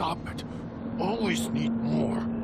stop it. Always need more.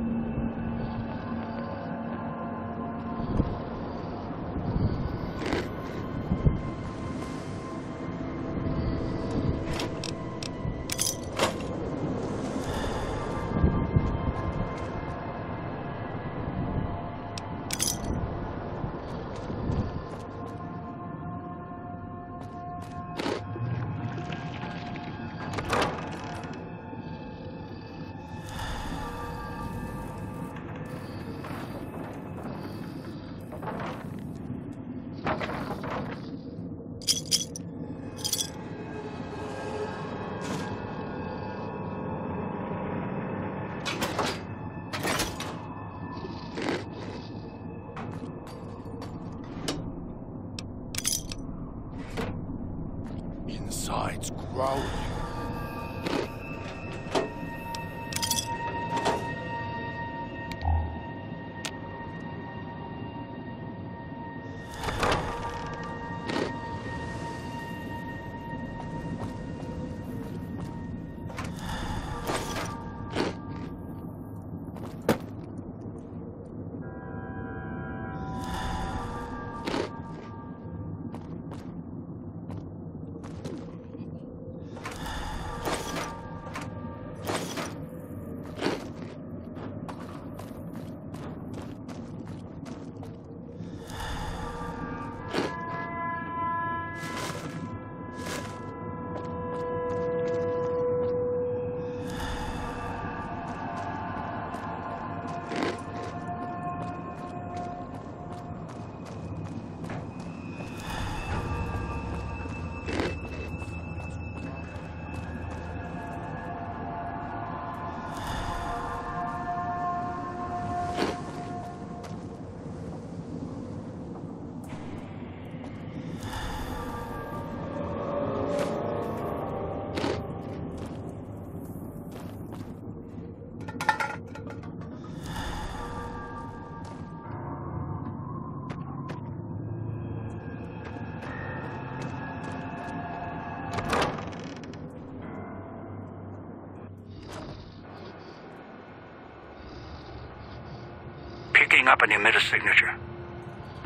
Picking up emit a signature.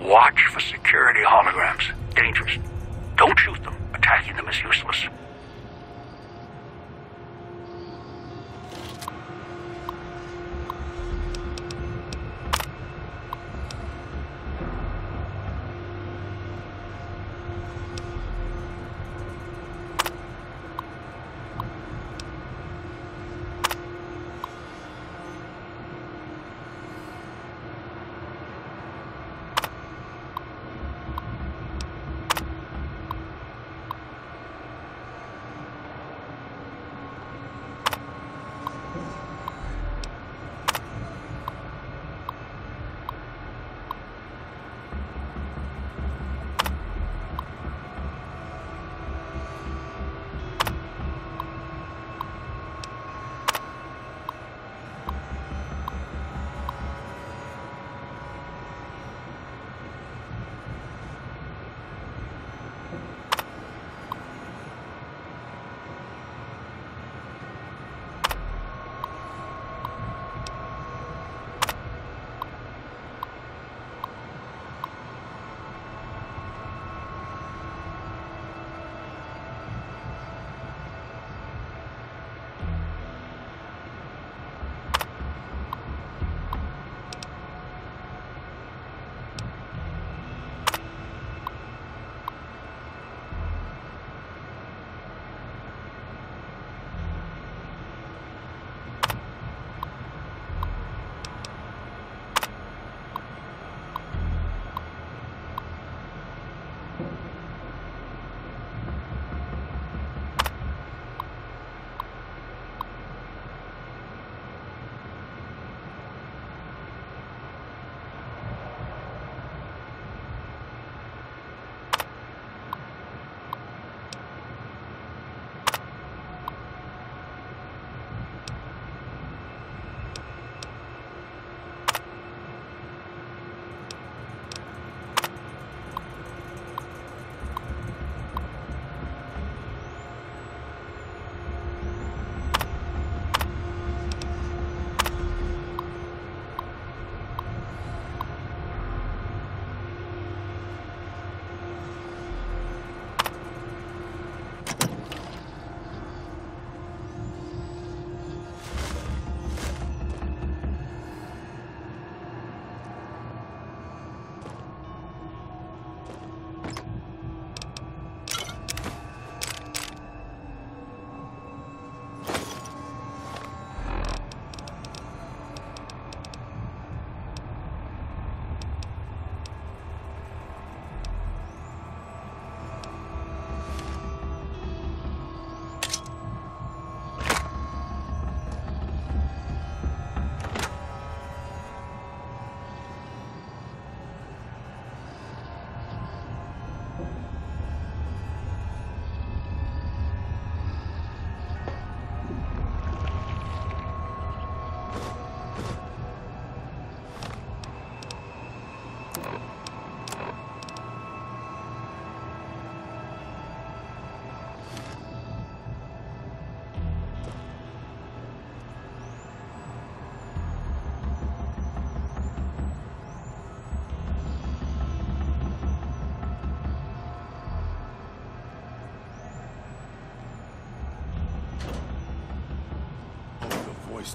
Watch for security holograms. Dangerous. Don't shoot them. Attacking them is useless.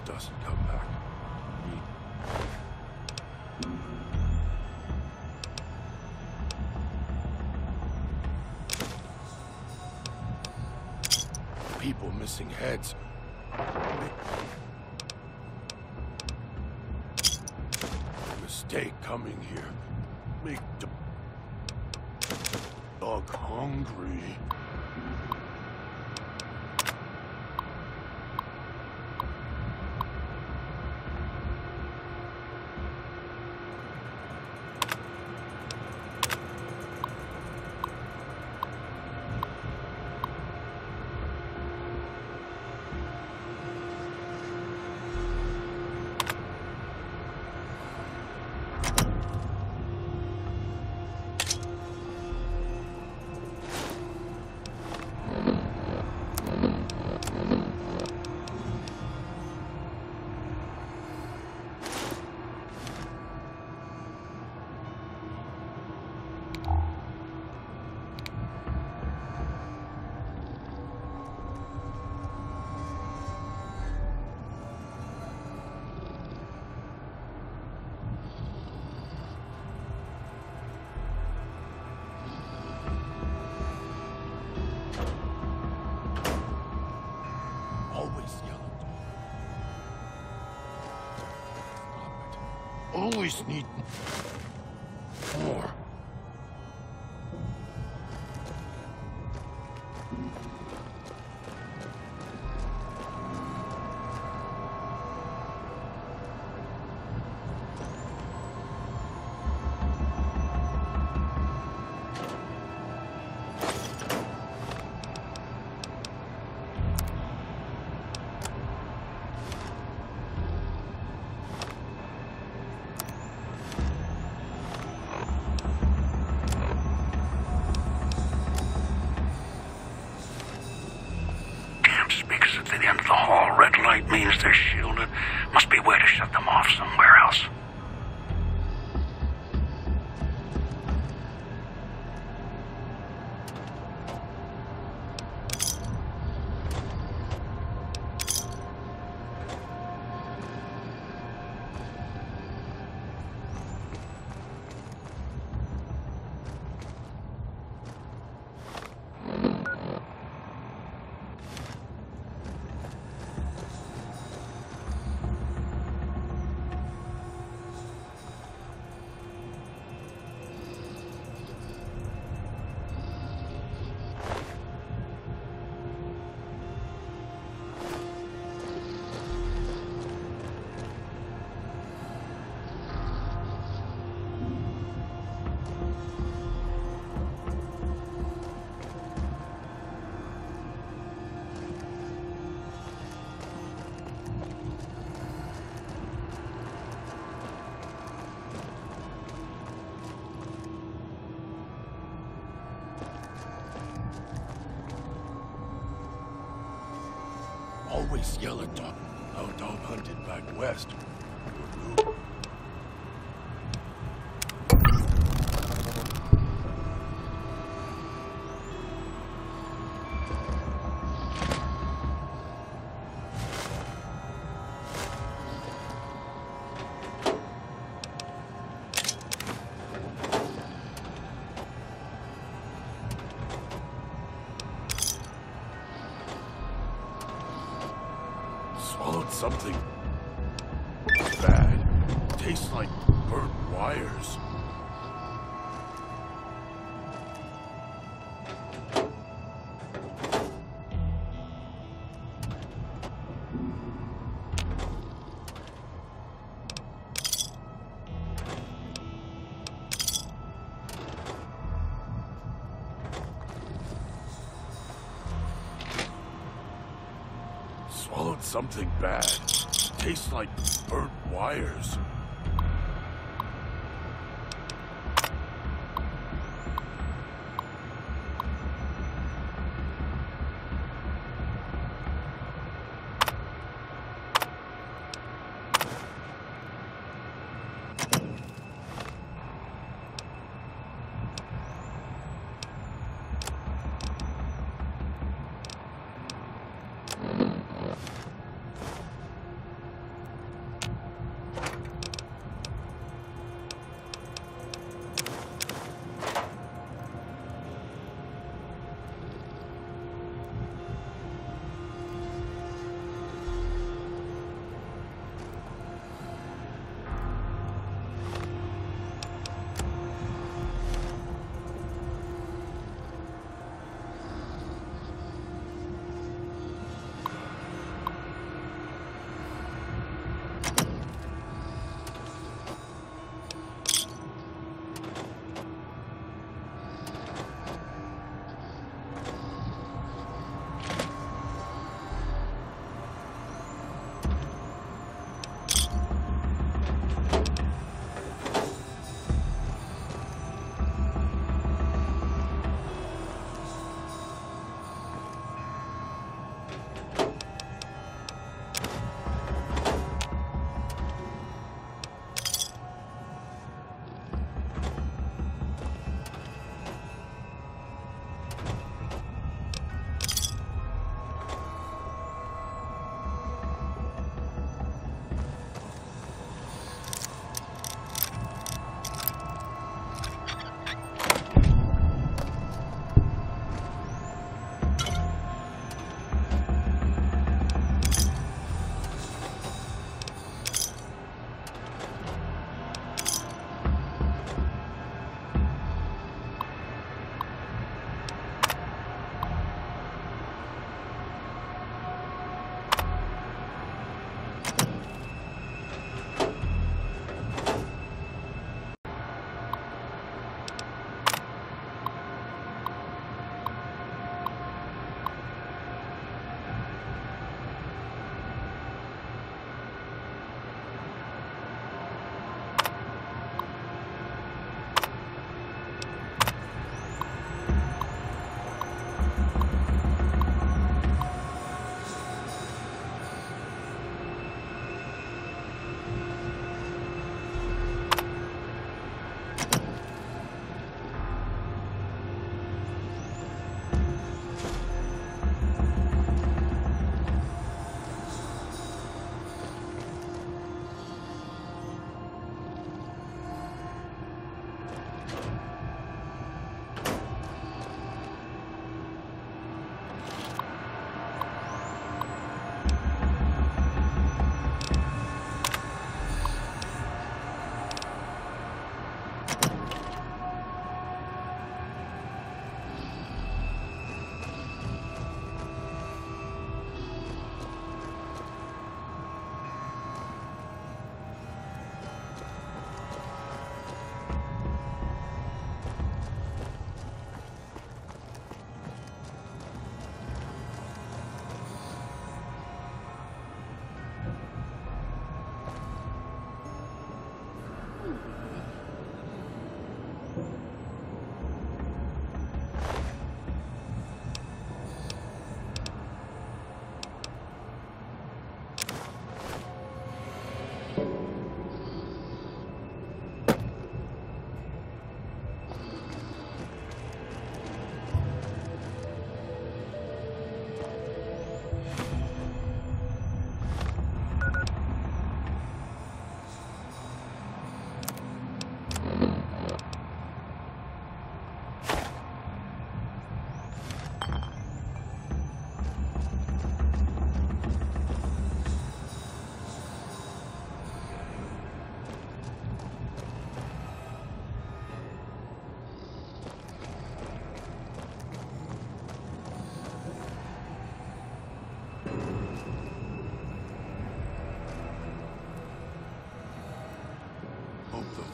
Doesn't come back. People missing heads. Mistake coming here. Make the dog hungry. It. Means they're. Must be a way to shut them off somewhere Always. No dog hunted back west. Something something bad. Tastes like burnt wires.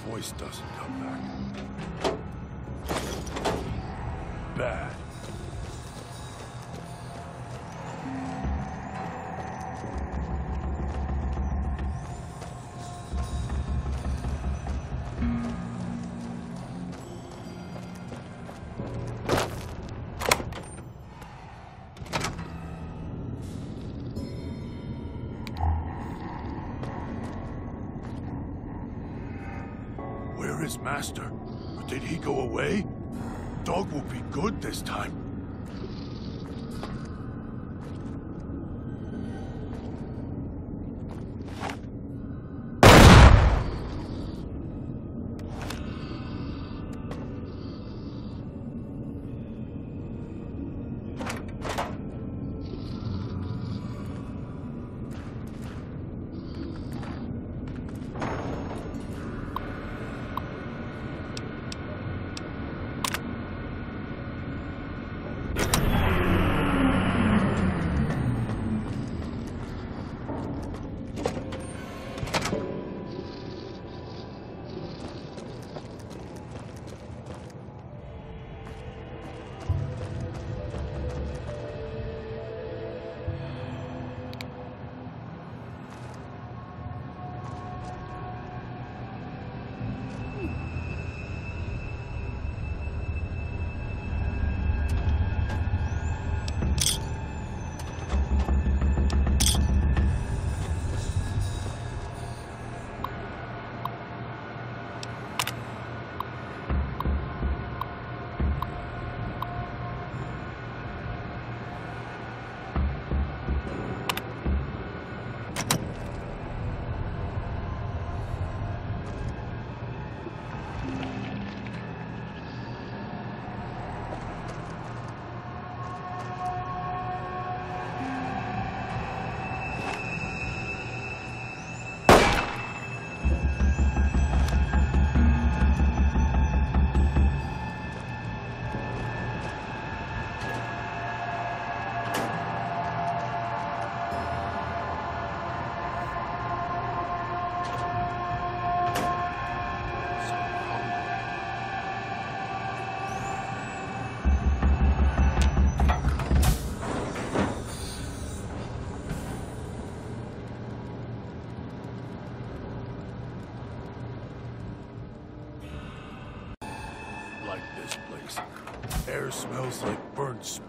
Voice doesn't come back. Bad. Master? Did he go away? Dog will be good this time.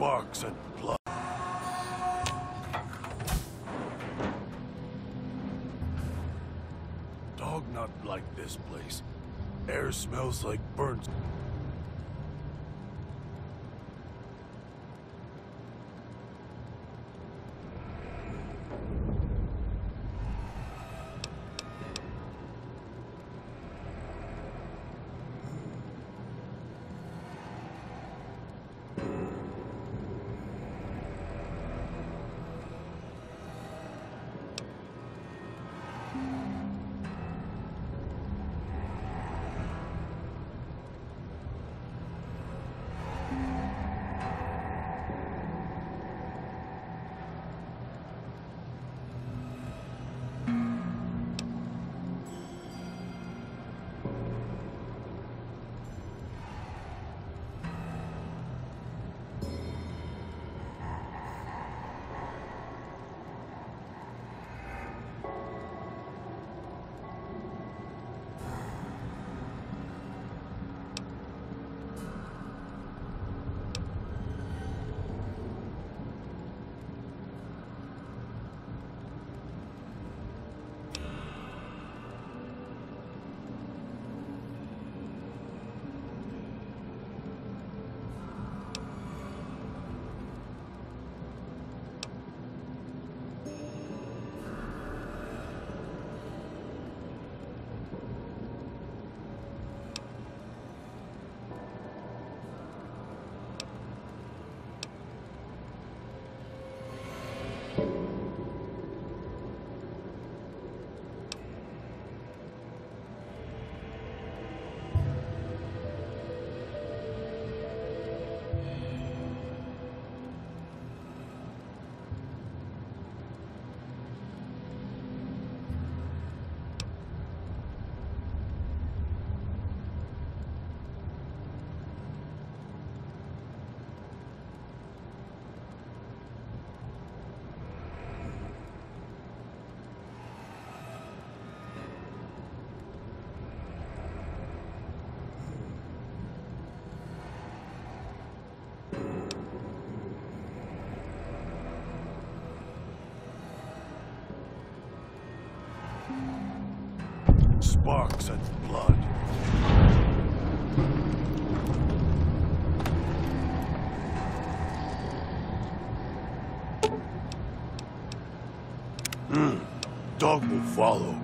Sparks and blood. Dog not like this place. Air smells like burnt... Sparks and blood. Hmm. Dog will follow.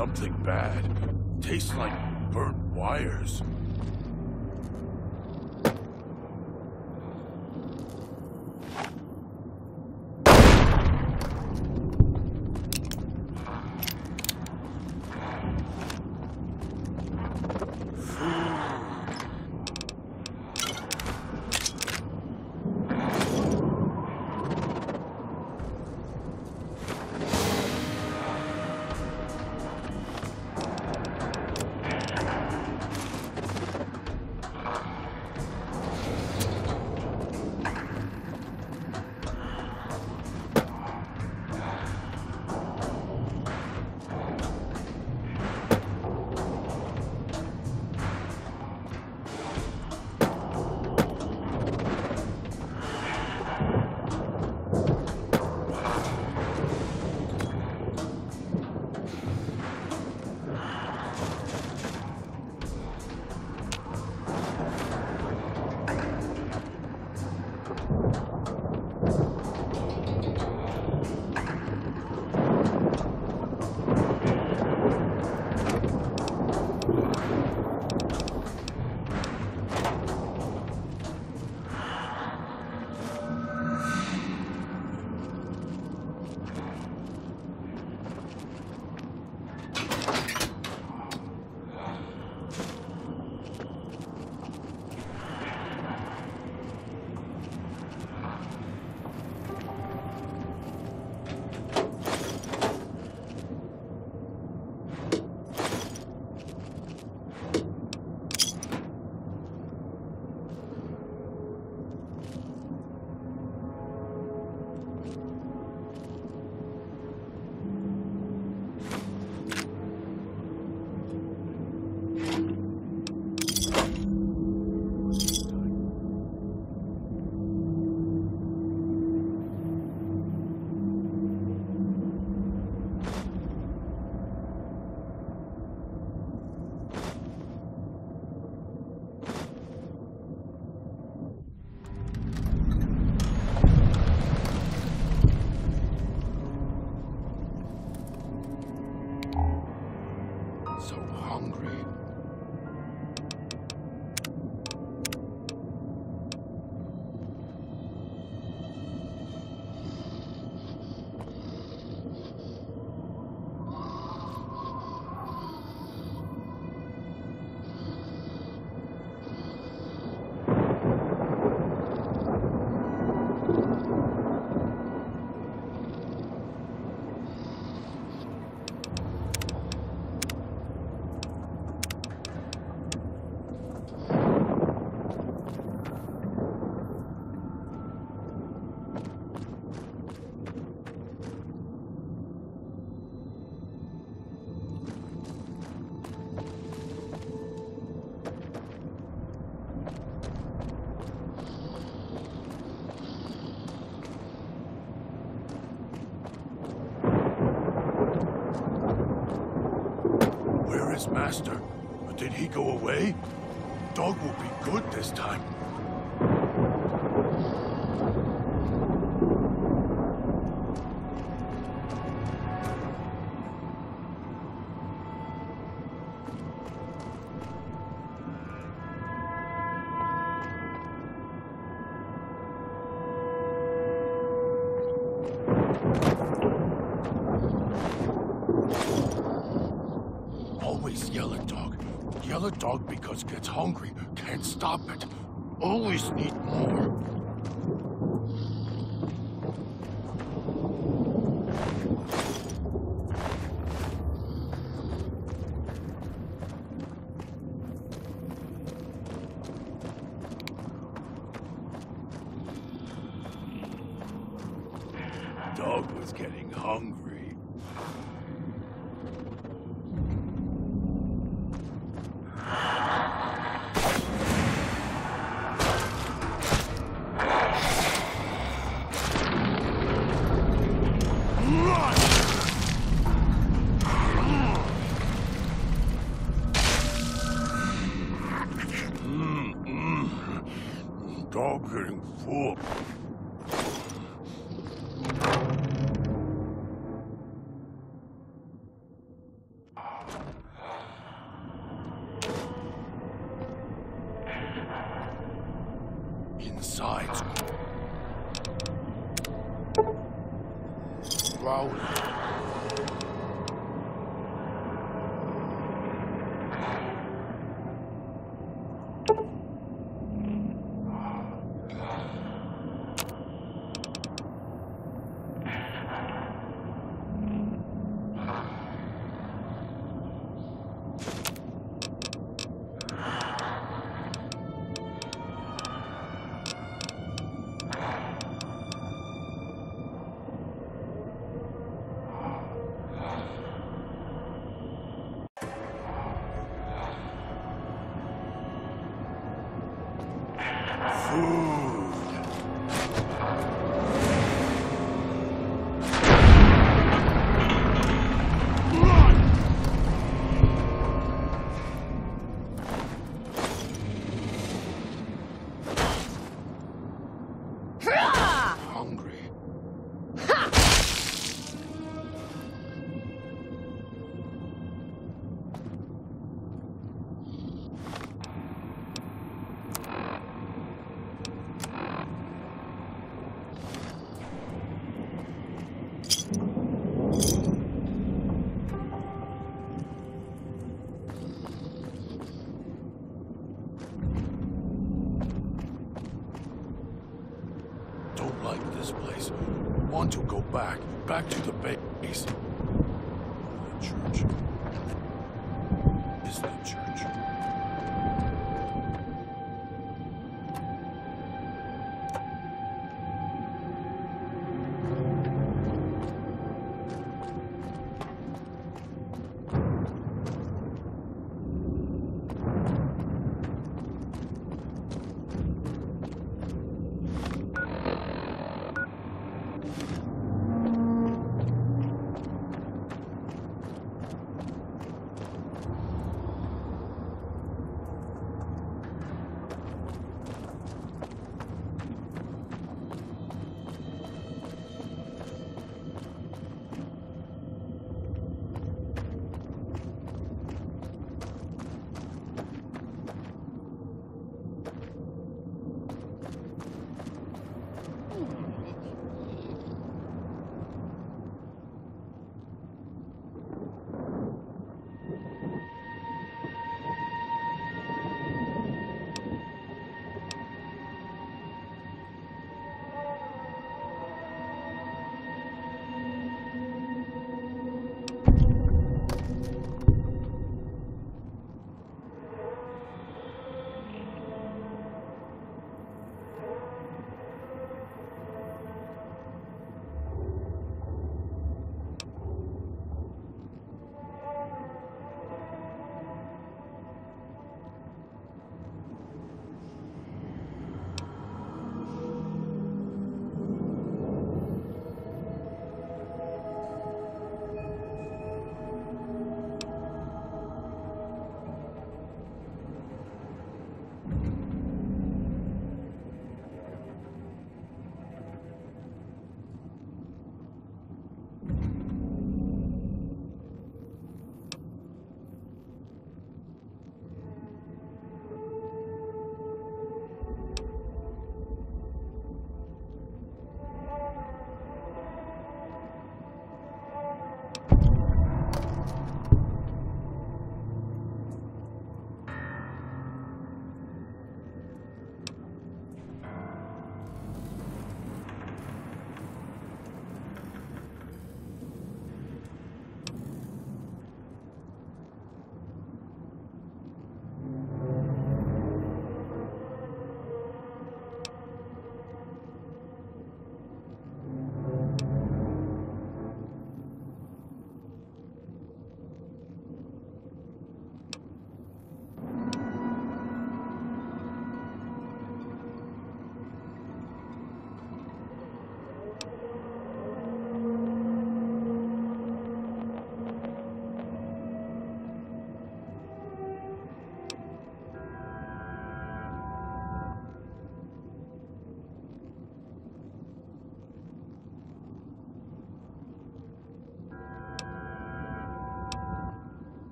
Something bad. Tastes like burnt wires. his master. But did he go away? Dog will be good this time. problem.